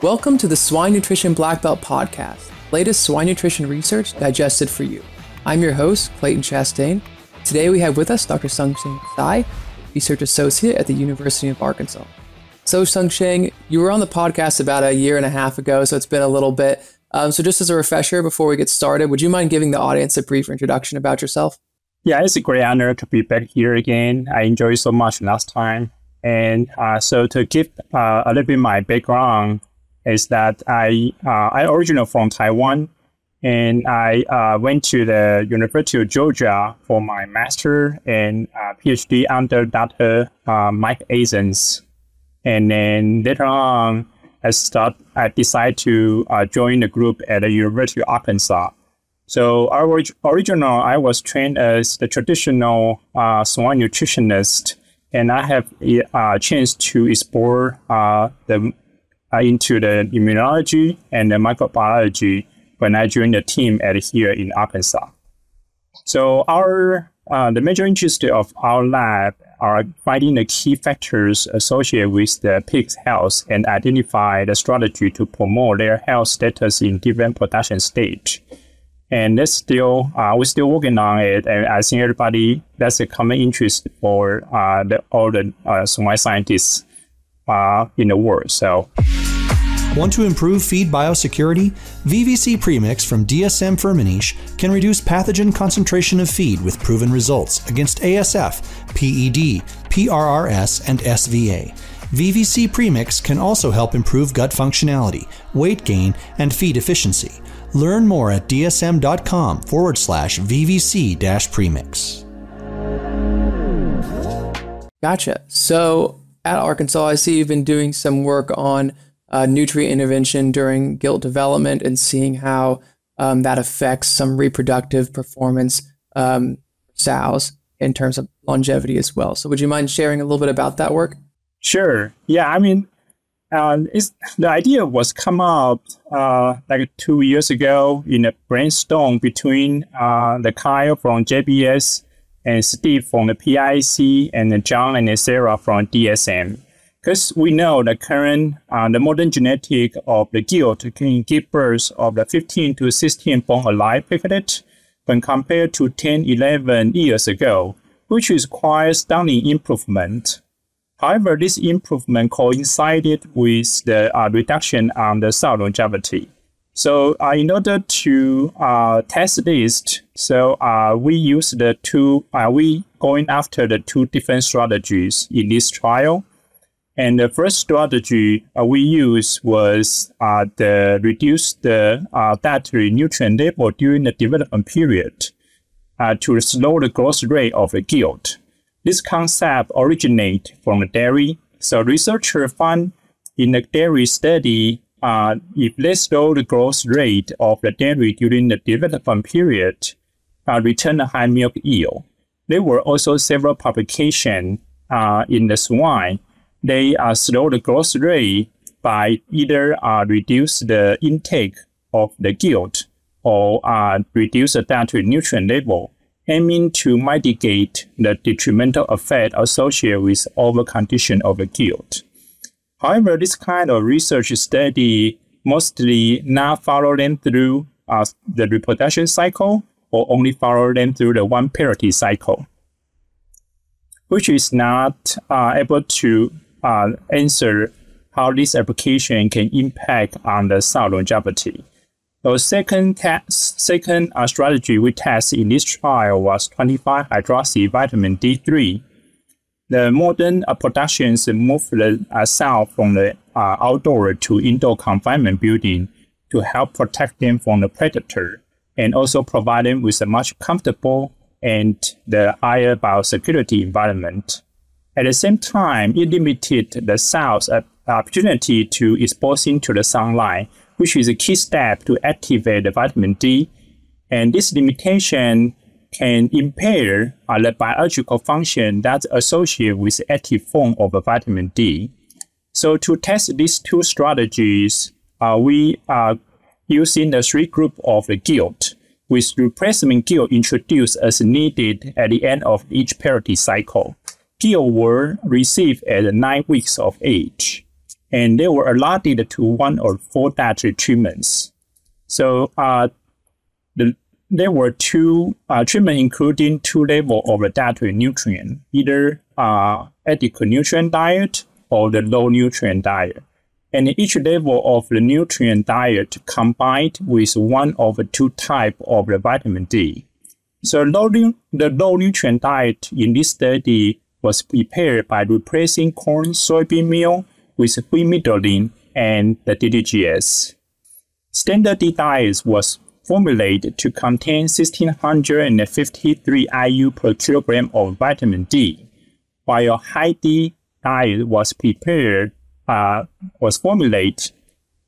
Welcome to the Swine Nutrition Black Belt Podcast, latest swine nutrition research digested for you. I'm your host, Clayton Chastain. Today we have with us Dr. Tsung Cheng Tsai, Research Associate at the University of Arkansas. So, Tsung Cheng, you were on the podcast about a year and a half ago, so it's been a little bit. Um, so, just as a refresher before we get started, would you mind giving the audience a brief introduction about yourself? Yeah, it's a great honor to be back here again. I enjoyed so much last time. And uh, so, to give uh, a little bit my background, is that I uh, I originally from Taiwan, and I uh, went to the University of Georgia for my master and uh, PhD under Dr. Mike Azain, and then later on I start I decided to uh, join the group at the University of Arkansas. So our original I was trained as the traditional uh, swine nutritionist, and I have a uh, chance to explore the uh, into the immunology and the microbiology when I joined the team at here in Arkansas. So our uh, the major interest of our lab are finding the key factors associated with the pig's health and identify the strategy to promote their health status in different production stage. And that's still uh, we're still working on it, and I think everybody that's a common interest for uh, the, all the uh, scientists uh, in the world. So. Want to improve feed biosecurity? VVC Premix from DSM Firmenich can reduce pathogen concentration of feed with proven results against ASF, PED, PRRS, and SVA. VVC Premix can also help improve gut functionality, weight gain, and feed efficiency. Learn more at dsm.com forward slash VVC dash premix. Gotcha. So at Arkansas, I see you've been doing some work on uh, nutrient intervention during gilt development and seeing how um, that affects some reproductive performance um, sows in terms of longevity as well. So, would you mind sharing a little bit about that work? Sure. Yeah. I mean, uh, the idea was come up uh, like two years ago in a brainstorm between uh, the Kyle from JBS and Steve from the PIC and John and Sarah from DSM because we know the current, uh, the modern genetic of the gilt can give birth of the 15 to 16 born alive piglet when compared to 10, 11 years ago, which is quite stunning improvement. However, this improvement coincided with the uh, reduction on the cell longevity. So uh, in order to uh, test this, so uh, we use the two, uh, we going after the two different strategies in this trial. And the first strategy uh, we used was uh, the reduce the uh, nutrient level during the development period uh, to slow the growth rate of the gilt. This concept originated from the dairy. So researchers found in the dairy study, uh, if they slow the growth rate of the dairy during the development period, uh, return a high milk yield. There were also several publications in the swine they slow the growth rate by either uh, reduce the intake of the gilt or uh, reduce the dietary nutrient level, aiming to mitigate the detrimental effect associated with overcondition of the gilt. However, this kind of research study mostly not follow them through uh, the reproduction cycle or only follow them through the one parity cycle, which is not uh, able to uh, answer how this application can impact on the cell longevity. The second test, second uh, strategy we test in this trial was 25-hydroxy vitamin D3. The modern uh, productions move the uh, from the uh, outdoor to indoor confinement building to help protect them from the predator and also provide them with a much comfortable and the higher biosecurity environment. At the same time, it limited the cell's opportunity to exposing to the sunlight, which is a key step to activate the vitamin D. And this limitation can impair uh, the biological function that's associated with active form of vitamin D. So to test these two strategies, uh, we are using the three group of the gilt, with replacement gilt introduced as needed at the end of each parity cycle. Gill were received at nine weeks of age. and they were allotted to one or four dietary treatments. So uh, the, there were two uh, treatment including two levels of dietary nutrient, either uh, adequate nutrient diet or the low nutrient diet. And each level of the nutrient diet combined with one of the two types of the vitamin D. So low, the low nutrient diet in this study was prepared by replacing corn soybean meal with famotidine and the DDGS. Standard D diet was formulated to contain 1653 IU per kilogram of vitamin D, while high D diet was prepared, uh, was formulated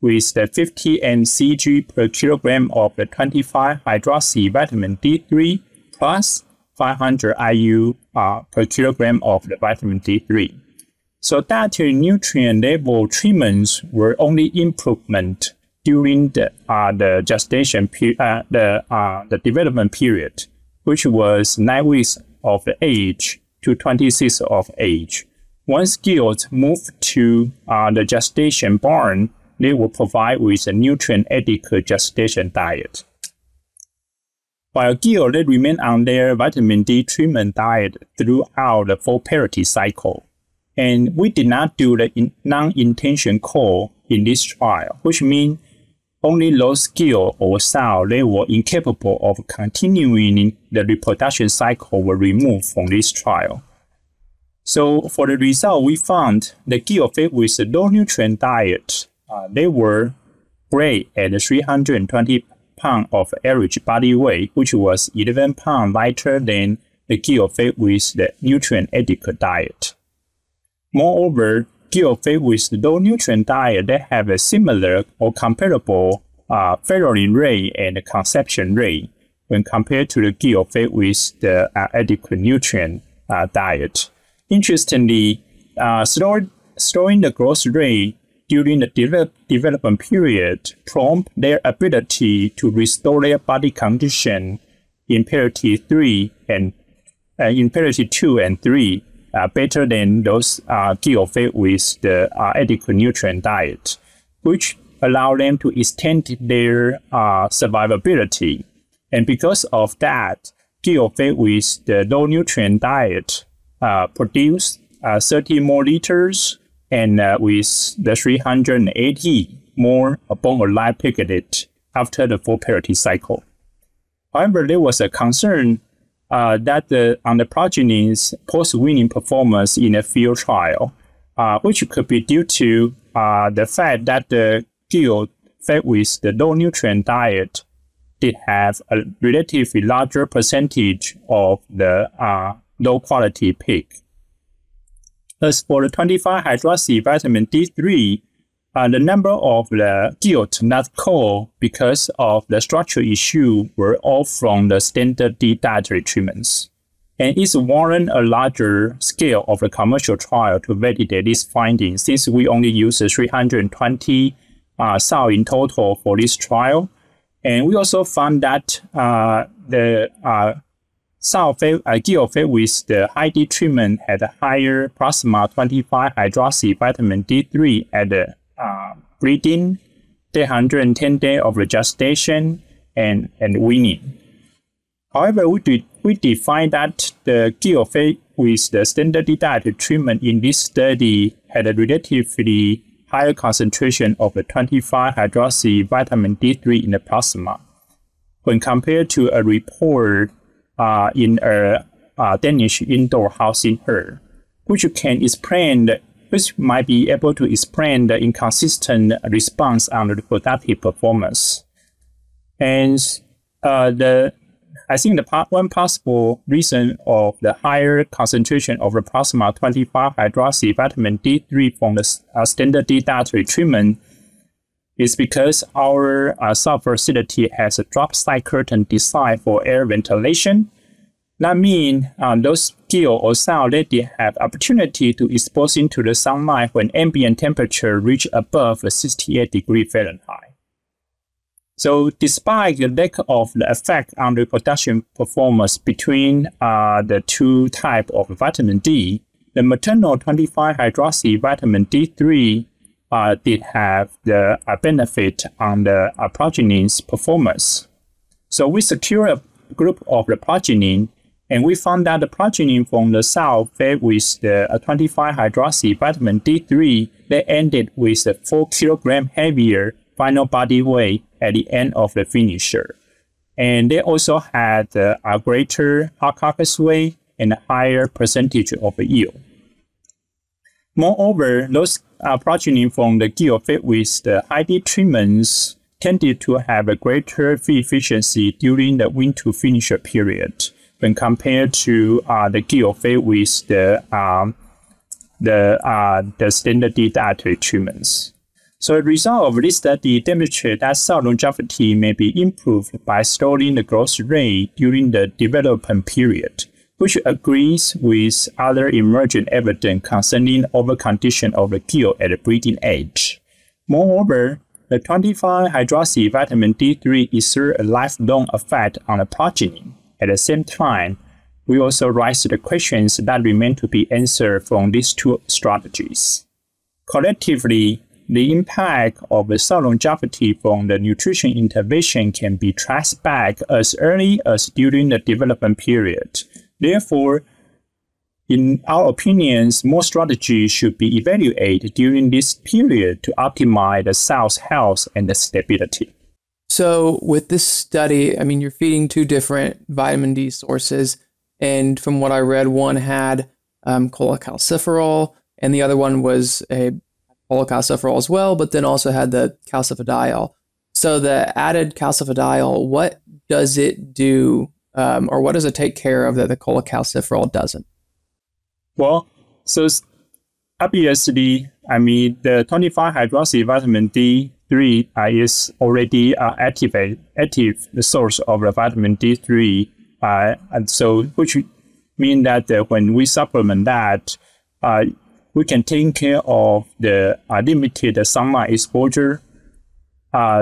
with the 50 mcg per kilogram of the 25 hydroxy vitamin D3 plus 500 IU uh, per kilogram of the vitamin D3. So dietary nutrient level treatments were only improvement during the uh, the gestation period, uh, the uh, the development period, which was nine weeks of age to 26 of age. Once gills move to uh, the gestation barn, they will provide with a nutrient adequate gestation diet. While gill, they remain on their vitamin D treatment diet throughout the full parity cycle. And we did not do the non-intention call in this trial, which means only those gill or sow they were incapable of continuing the reproduction cycle were removed from this trial. So for the result, we found the gill fed with a low nutrient diet, uh, they were great at 320 pound of average body weight, which was 11 pound lighter than the gill with the nutrient adequate diet. Moreover, fed with low nutrient diet, they have a similar or comparable uh, farrowing rate and conception rate when compared to the gill with the uh, adequate nutrient uh, diet. Interestingly, uh, slowing the growth rate during the de- development period prompt their ability to restore their body condition in parity 3 and uh, in parity 2 and 3 uh, better than those uh, gill fed with the uh, adequate nutrient diet, which allow them to extend their uh, survivability. And because of that, fed with the low nutrient diet uh, produce uh, 30 more liters and uh, with the 380 more bone alive piglet after the full parity cycle. However, there was a concern uh, that the, on the progeny's post-weaning performance in a field trial, uh, which could be due to uh, the fact that the gill fed with the low nutrient diet did have a relatively larger percentage of the uh, low quality pig. As for the 25 hydroxy vitamin D3, uh, the number of the gilt not called because of the structural issue were all from the standard D dietary treatments. And it's warrant a larger scale of the commercial trial to validate this finding since we only use 320 uh, sow in total for this trial. And we also found that uh, the uh, South uh, with the high D treatment had a higher plasma 25 hydroxy vitamin D3 at the uh, breeding, 110 day of gestation, and, and weaning. However, we, did, we defined that the gill with the standard diet treatment in this study had a relatively higher concentration of the 25 hydroxy vitamin D3 in the plasma when compared to a report uh, in a uh, Danish indoor housing herd, which can explain which might be able to explain the inconsistent response on the reproductive performance. And uh, the I think the one possible reason of the higher concentration of the plasma 25 hydroxy vitamin D3 from the uh, standard dietary treatment is because our uh, sub facility has a drop side curtain designed for air ventilation. That means uh, those gill or cell they have opportunity to expose into the sunlight when ambient temperature reach above 68 degree Fahrenheit. So despite the lack of the effect on reproduction performance between uh, the two type of vitamin D, the maternal 25 hydroxy vitamin D3 uh, did have the uh, benefit on the uh, progeny's performance. So we secured a group of the and we found that the progeny from the sow fed with the uh, 25 hydroxy vitamin D3, they ended with a 4 kilogram heavier final body weight at the end of the finisher. And they also had uh, a greater carcass weight and a higher percentage of yield. Moreover, those uh, progeny from the gill with the ID treatments tended to have a greater feed efficiency during the win to finisher period when compared to uh, the gill with the um, the uh, the standard dietary treatments. So the result of this study demonstrated that cell longevity may be improved by slowing the growth rate during the development period which agrees with other emergent evidence concerning overcondition of the gill at the breeding age. Moreover, the 25 hydroxy vitamin D3 exerts a lifelong effect on the progeny. At the same time, we also raise the questions that remain to be answered from these two strategies. Collectively, the impact of the cell longevity from the nutrition intervention can be traced back as early as during the development period, Therefore, in our opinions, more strategies should be evaluated during this period to optimize the cell's health and the stability. So, with this study, I mean, you're feeding two different vitamin D sources, and from what I read, one had um, cholecalciferol, and the other one was a cholecalciferol as well, but then also had the calcifediol. So, the added calcifediol, what does it do um, or what does it take care of that the cholecalciferol doesn't? Well, so obviously, I mean, the 25 hydroxy vitamin D3 uh, is already uh, activate, active the source of the vitamin D3. Uh, and so, which mean that uh, when we supplement that, uh, we can take care of the uh, limited sunlight exposure,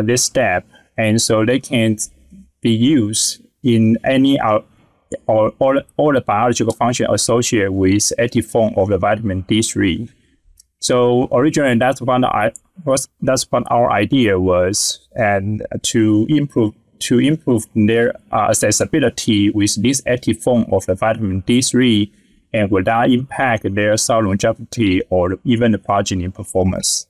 this step. And so they can be used in any or all, all the biological function associated with active form of the vitamin D3. So originally, that's what I was. That's what our idea was, and to improve to improve their uh, accessibility with this active form of the vitamin D3, and without impact their cell longevity or even the progeny performance.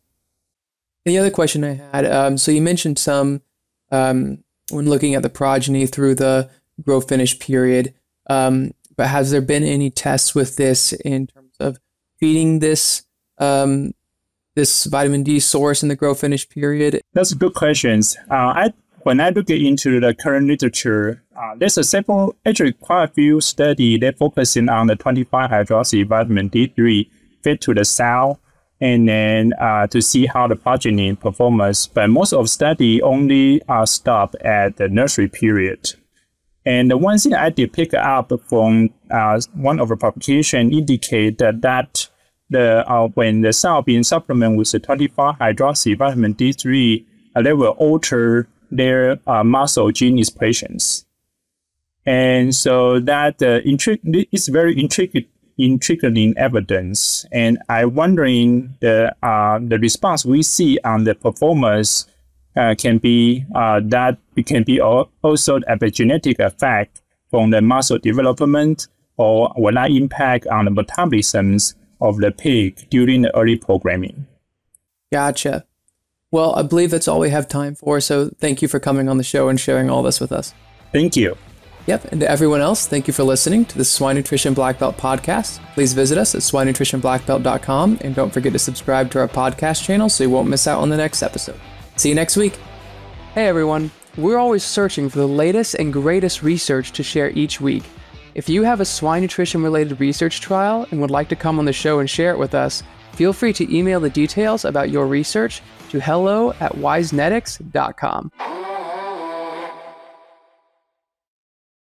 The other question I had, um, so you mentioned some um, when looking at the progeny through the grow finish period. Um, but has there been any tests with this in terms of feeding this um, this vitamin D source in the grow finish period? That's a good question. Uh, I when I look into the current literature, uh, there's a several actually quite a few study that focusing on the 25 hydroxy vitamin D3 fed to the cell and then uh, to see how the progeny performance. But most of study only uh, stop at the nursery period. And the one thing I did pick up from uh, one of the publication indicate that, that the uh, when the cell being supplemented with the 25 hydroxy vitamin D3, uh, they will alter their uh, muscle gene expressions. And so that uh, is very intricate intriguing evidence. And I'm wondering the uh, the response we see on the performance uh, can be uh, that it can be also epigenetic effect from the muscle development or will not impact on the metabolisms of the pig during the early programming. Gotcha. Well, I believe that's all we have time for. So thank you for coming on the show and sharing all this with us. Thank you. Yep, and to everyone else, thank you for listening to the Swine Nutrition Black Belt podcast. Please visit us at swinenutritionblackbelt.com and don't forget to subscribe to our podcast channel so you won't miss out on the next episode. See you next week. Hey everyone, we're always searching for the latest and greatest research to share each week. If you have a swine nutrition related research trial and would like to come on the show and share it with us, feel free to email the details about your research to hello at wisenetix.com.